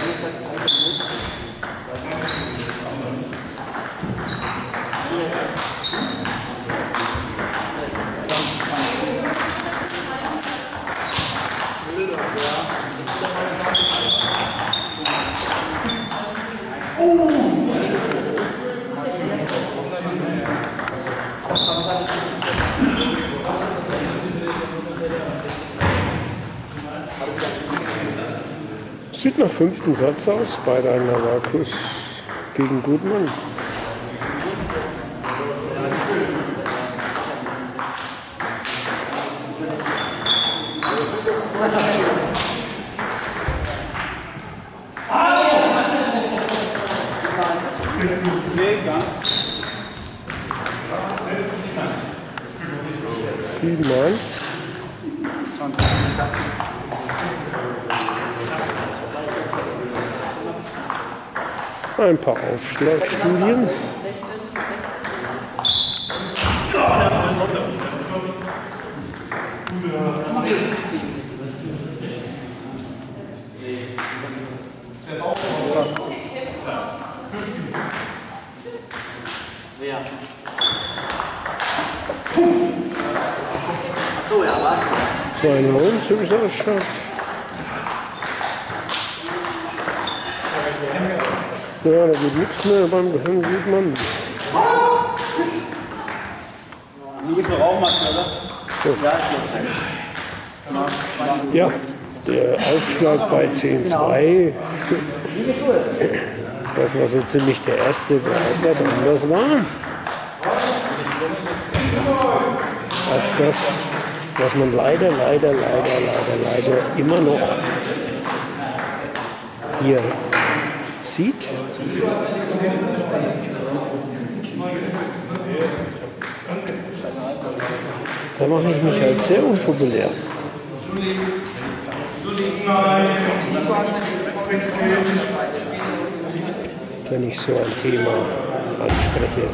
감사합니다. Sieht nach fünften Satz aus bei deiner Markus gegen Gutmann. Sieben eins. Ein paar Aufschlagstudien. Wer? Achso, ja, was? 2-9, so wie es ausschaut. Ja, da geht nichts mehr beim Herrn Gutmann. Du bist doch auch. Ja, ist jetzt. Ja, der Aufschlag bei 10-2. Das war so ziemlich der erste, der etwas anders war. Als das, was man leider, leider, leider, leider, leider immer noch hier sieht. Da mache ich mich halt sehr unpopulär. Wenn ich so ein Thema anspreche.